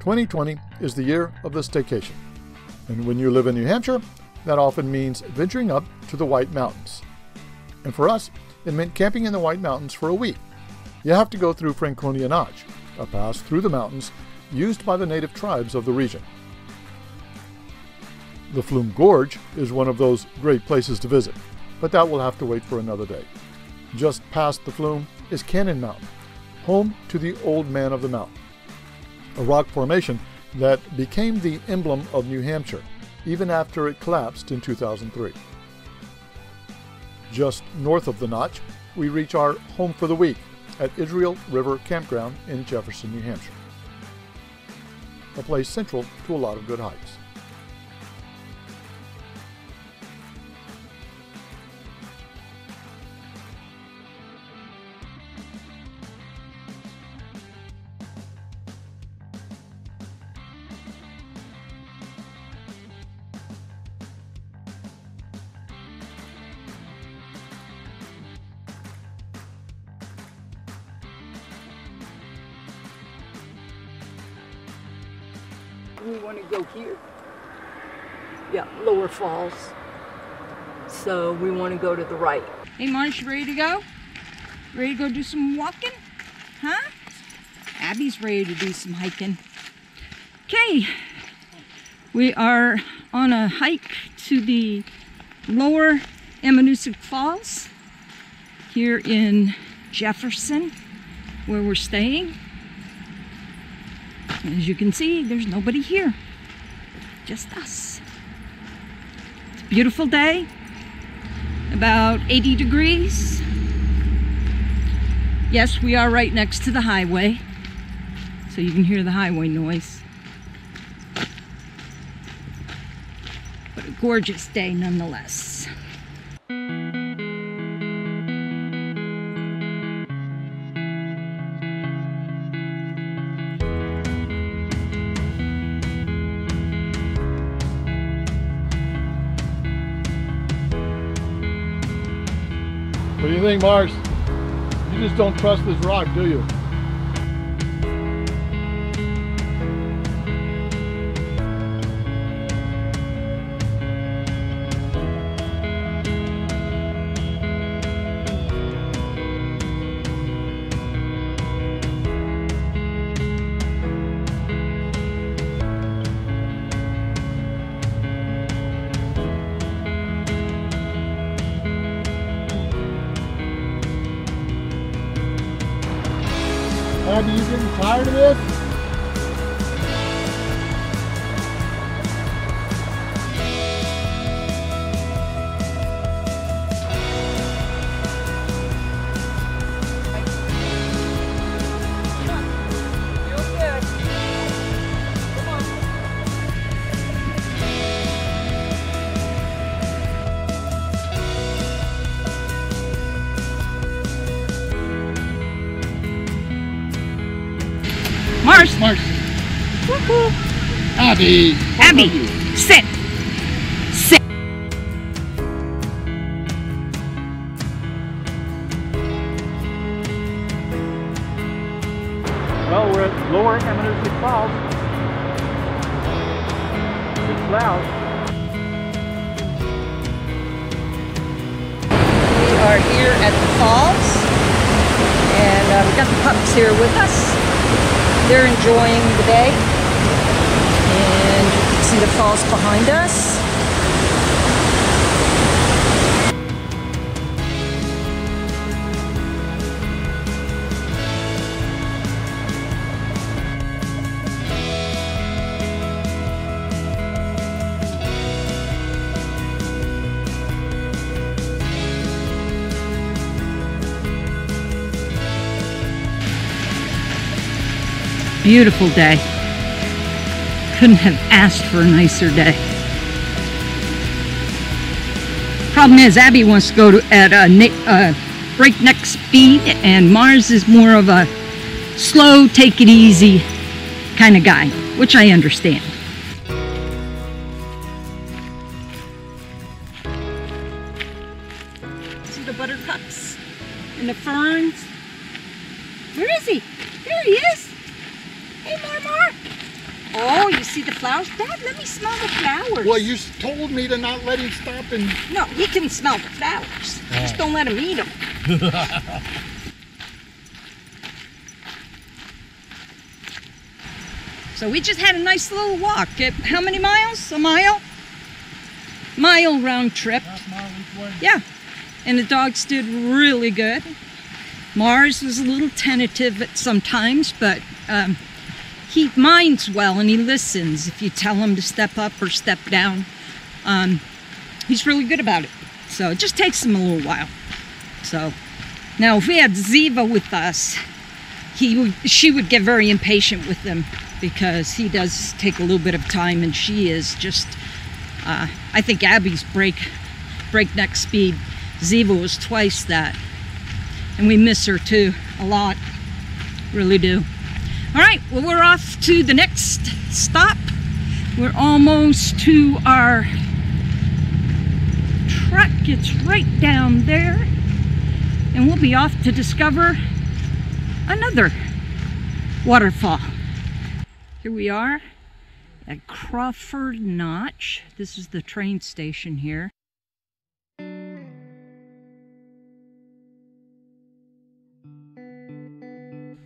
2020 is the year of the staycation. And when you live in New Hampshire, that often means venturing up to the White Mountains. And for us, it meant camping in the White Mountains for a week. You have to go through Franconia Notch, a pass through the mountains used by the native tribes of the region. The Flume Gorge is one of those great places to visit, but that will have to wait for another day. Just past the Flume is Cannon Mountain, home to the Old Man of the Mountain, a rock formation that became the emblem of New Hampshire even after it collapsed in 2003. Just north of the notch, we reach our home for the week at Israel River Campground in Jefferson, New Hampshire, a place central to a lot of good hikes. We want to go here. Yeah, Lower Falls. So we want to go to the right. Hey, Mars, ready to go? Ready to go do some walking? Huh? Abby's ready to do some hiking. Okay, we are on a hike to the lower Ammonoosuc Falls here in Jefferson, where we're staying. As you can see, there's nobody here, just us. It's a beautiful day, about 80 degrees. Yes, we are right next to the highway, so you can hear the highway noise. But a gorgeous day nonetheless. What do you think, Mars? You just don't trust this rock, do you? Tired of this? Mars, Mars. Abby. Abby, sit. Sit. Well, we're at Lower Ammonoosuc Falls. It's loud. We are here at the falls, and uh, we've got the pups here with us. They're enjoying the day, and you can see the falls behind us. Beautiful day. Couldn't have asked for a nicer day. Problem is, Abby wants to go to, at a na- uh, breakneck speed, and Mars is more of a slow, take it easy kind of guy, which I understand. Well, you told me to not let him stop and. No, he can smell the flowers. Just don't let him eat them. so we just had a nice little walk. How many miles? A mile? Mile round trip. Yeah. And the dogs did really good. Mars was a little tentative at sometimes, but um, he minds well and he listens if you tell him to step up or step down. Um, he's really good about it. So it just takes him a little while. So now, if we had Ziva with us, he she would get very impatient with him because he does take a little bit of time, and she is just. Uh, I think Abby's break breakneck speed. Ziva was twice that, and we miss her too a lot. Really do. All right, well, we're off to the next stop. We're almost to our truck. It's right down there. And we'll be off to discover another waterfall. Here we are at Crawford Notch. This is the train station here.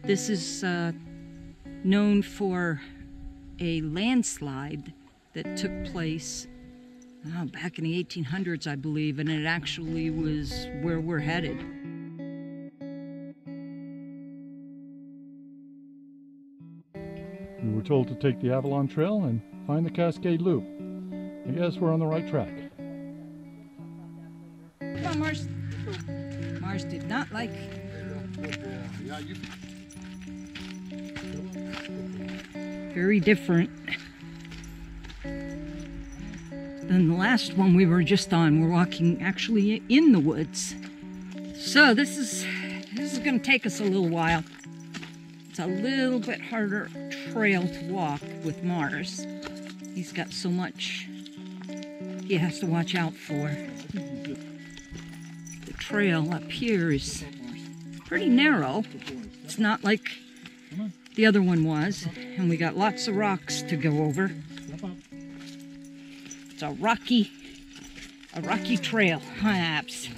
This is uh, known for a landslide that took place oh, back in the 1800s, I believe, and it actually was where we're headed. We were told to take the Avalon Trail and find the Cascade Loop. I guess we're on the right track. Come on, Mars. Mars did not like. Very different than the last one we were just on. We're walking actually in the woods. So this is this is going to take us a little while. It's a little bit harder trail to walk with Mars. He's got so much he has to watch out for the trail up here is pretty narrow. It's not like the other one was, and we got lots of rocks to go over. It's a rocky, a rocky trail, huh, Abs?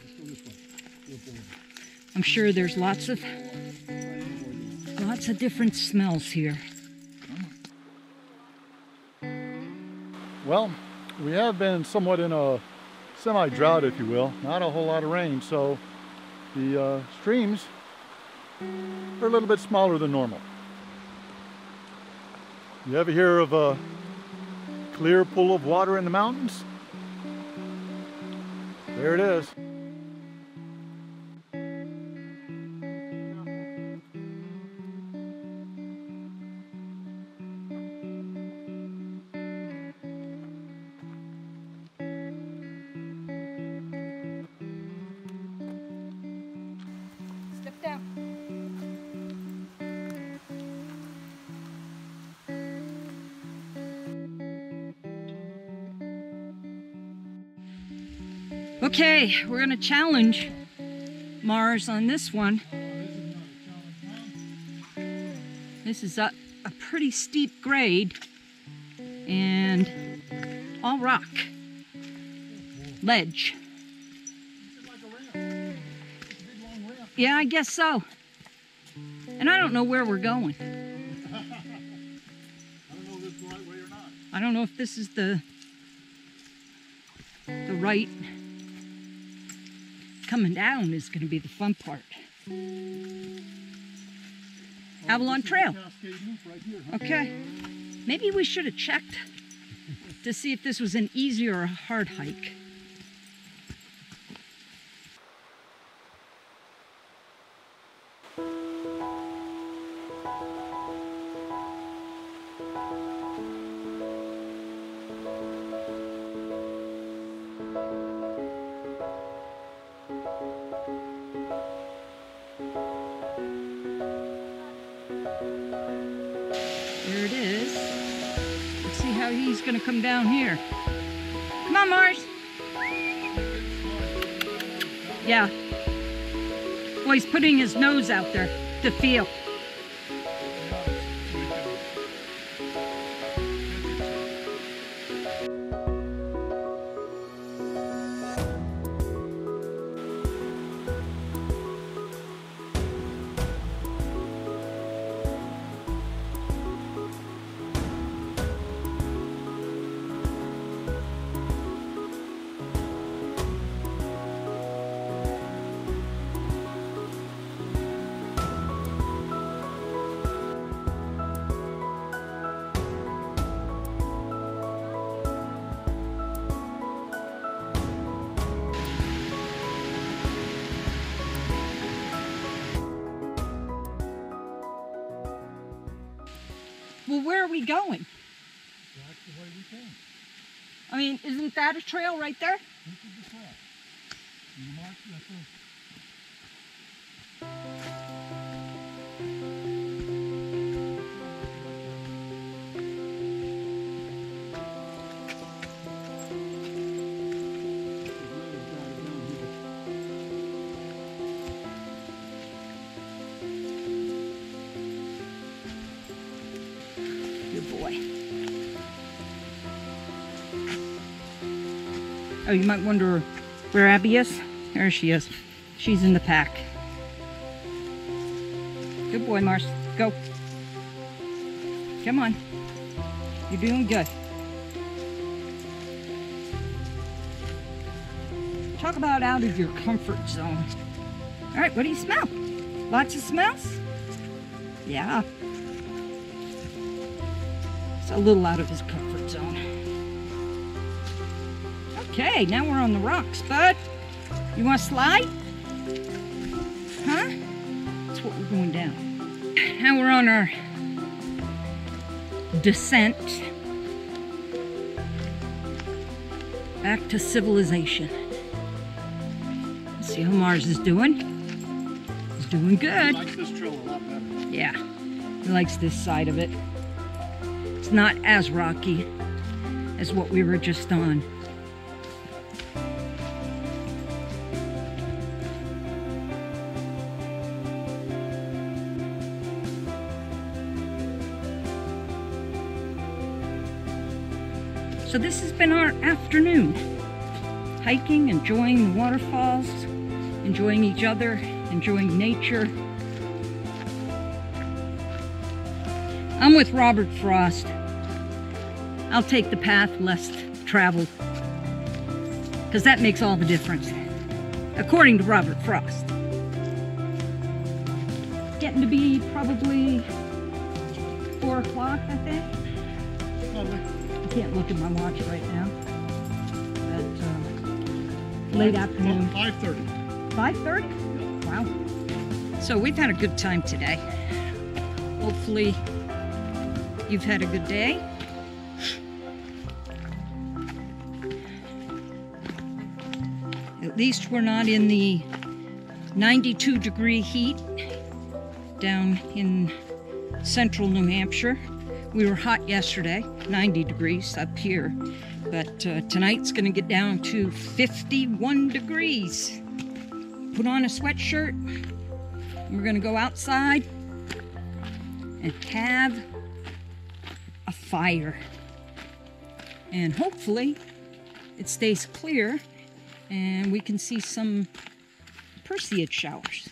I'm sure there's lots of, lots of different smells here. Well, we have been somewhat in a semi drought, if you will. Not a whole lot of rain, so the uh, streams are a little bit smaller than normal. You ever hear of a clear pool of water in the mountains? There it is. Okay, we're gonna challenge Mars on this one. This is a, a pretty steep grade and all rock, ledge. Yeah, I guess so. And I don't know where we're going. I don't know if this is the the right coming down is going to be the fun part. Avalon Trail. Okay. Maybe we should have checked to see if this was an easy or a hard hike. There it is. Let's see how he's gonna come down here. Come on, Mars. Yeah. Well, he's putting his nose out there to feel. Well, where are we going? That's the way we came. I mean, isn't that a trail right there? You might wonder where Abby is. There she is. She's in the pack. Good boy, Mars. Go. Come on. You're doing good. Talk about out of your comfort zone. All right, what do you smell? Lots of smells? Yeah. It's a little out of his comfort zone. Okay, now we're on the rocks, bud. You want to slide? Huh? That's what we're going down. Now we're on our descent back to civilization. Let's see how Mars is doing. He's doing good. like this trail a lot better. Yeah, he likes this side of it. It's not as rocky as what we were just on. So this has been our afternoon. Hiking, enjoying the waterfalls, enjoying each other, enjoying nature. I'm with Robert Frost. I'll take the path less traveled. Because that makes all the difference. According to Robert Frost. Getting to be probably four o'clock, I think. I can't look at my watch right now. But uh, late afternoon. Five thirty. 5.30? Wow. So we've had a good time today. Hopefully you've had a good day. At least we're not in the 92 degree heat down in central New Hampshire. We were hot yesterday, 90 degrees up here, but uh, tonight's going to get down to 51 degrees put on a sweatshirt. We're going to go outside and have a fire. And hopefully it stays clear and we can see some Perseid showers.